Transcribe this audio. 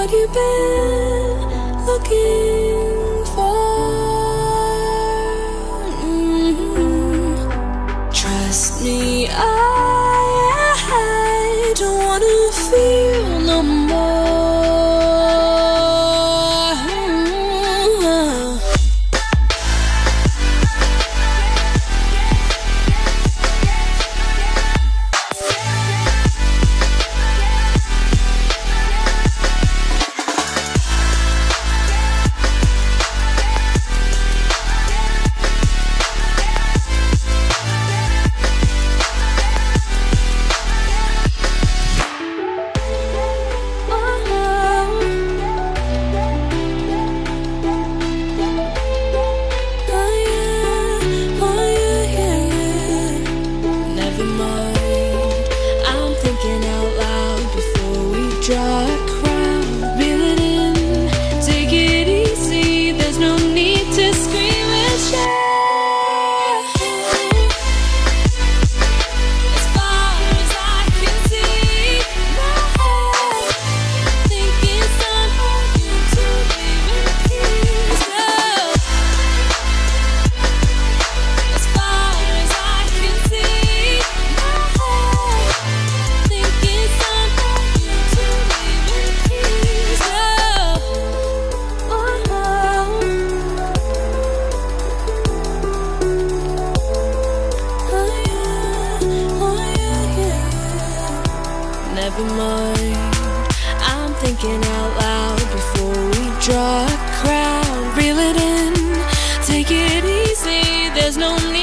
what you've been looking for. Mm -hmm. Trust me, I. never mind. I'm thinking out loud before we draw a crowd. Reel it in, take it easy, there's no need.